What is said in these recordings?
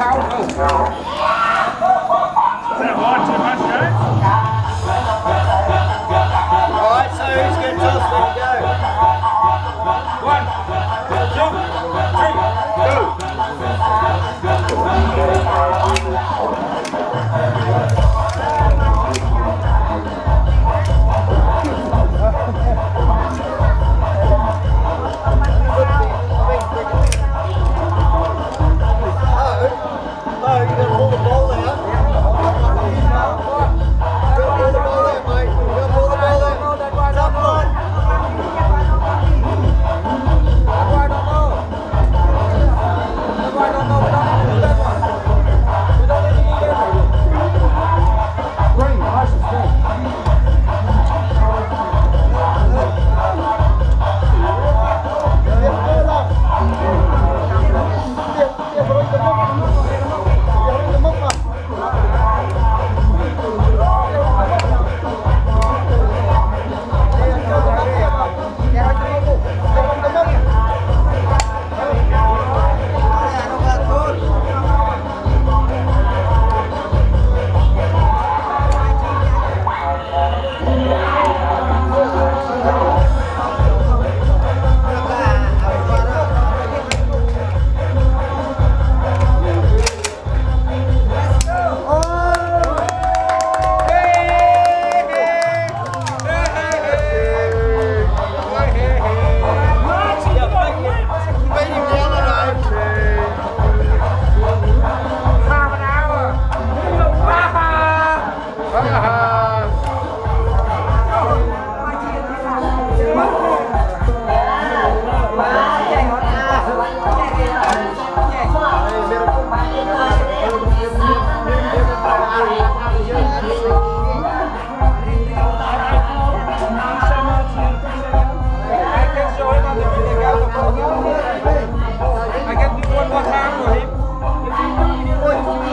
Alright, so who's going to tell us where to go? One.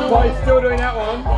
Why are you still doing that one.